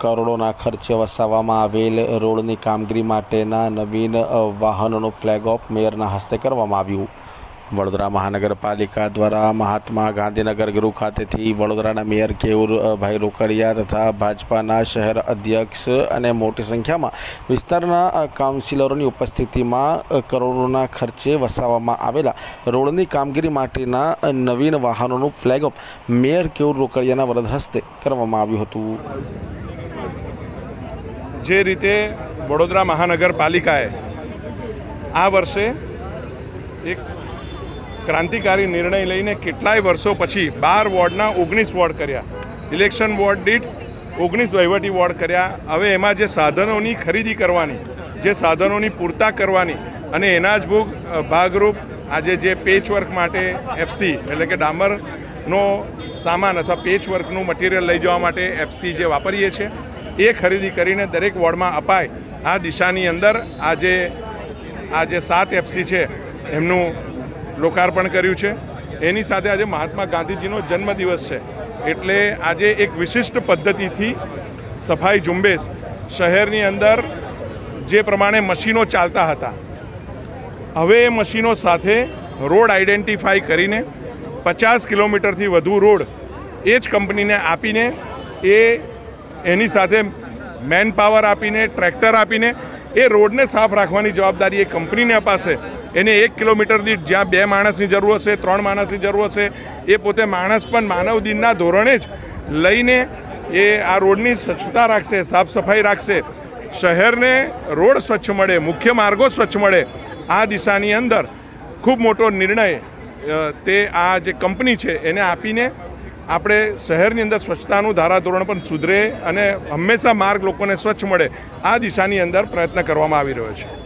કરોડોના ખર્ચે વસાવવામાં આવેલ રોડની કામગીરી માટેના નવીન વાહનોનું ફ્લેગ ઓફ મેયરના હસ્તે કરવામાં આવ્યું. વડોદરા મહાનગરપાલિકા દ્વારા મહાત્મા ગાંધીનગર ગૃહ ખાતેથી વડોદરાના મેયર કેવુરભાઈ રોકડિયા તથા ભાજપાના શહેર અધ્યક્ષ અને મોટી સંખ્યામાં વિસ્તારના કાઉન્સિલરોની ઉપસ્થિતિમાં કરોડોના ખર્ચે વસાવવામાં આવેલા રોડની કામગીરી માટેના નવીન વાહનોનું ફ્લેગ ઓફ મેયર કેવુર રોકડિયાના વરદ હસ્તે કરવામાં આવ્યું હતું. જે રીતે વડોદરા મહાનગરપાલિકાએ આ વર્ષે એક ક્રાંતિકારી નિર્ણય લઈને કેટલાય વર્ષો પછી બાર વોર્ડના ઓગણીસ વોર્ડ કર્યા. ઇલેક્શન વોર્ડ દીઠ ઓગણીસ વહીવટી વોર્ડ કર્યા. હવે એમાં જે સાધનોની ખરીદી કરવાની, જે સાધનોની પૂરતા કરવાની અને એના જ ભોગ ભાગરૂપ આજે જે પેચ વર્ક માટે એફસી એટલે કે ડામરનો સામાન અથવા પેચ વર્કનું મટીરિયલ લઈ જવા માટે એફસી જે વાપરીએ છીએ એ ખરીદી કરીને દરેક વોર્ડમાં અપાય. આ દિશાની અંદર આજે આ જે સાત એફસી છે એમનું લોકાર્પણ કર્યું છે. એની સાથે આજે મહાત્મા ગાંધીજીનો જન્મદિવસ છે. એટલે આજે એક વિશિષ્ટ પદ્ધતિથી સફાઈ ઝુંબેશ શહેરની અંદર જે પ્રમાણે મશીનો ચાલતા હતા. હવે એ મશીનો સાથે રોડ આઈડેન્ટિફાઈ કરીને પચાસ કિલોમીટરથી વધુ રોડ એ જ કંપનીને આપીને એ એની સાથે મેન પાવર આપીને, ટ્રેક્ટર આપીને, એ રોડને સાફ રાખવાની જવાબદારી એ કંપનીને અપાશે. એને એક કિલોમીટર દીઠ જ્યાં બે માણસની જરૂર હશે, ત્રણ માણસની જરૂર હશે, એ પોતે માણસ પણ માનવ દિનના ધોરણે જ લઈને એ આ રોડની સ્વચ્છતા રાખશે, સાફ સફાઈ રાખશે. શહેરને રોડ સ્વચ્છ મળે, મુખ્ય માર્ગો સ્વચ્છ મળે, આ દિશાની અંદર ખૂબ મોટો નિર્ણય તે આ જે કંપની છે, એને આપીને આપણે શહેરની અંદર સ્વચ્છતાનું ધારાધોરણ પણ સુધરે અને હંમેશા માર્ગ લોકોને સ્વચ્છ મળે આ દિશાની અંદર પ્રયત્ન કરવામાં આવી રહ્યો છે.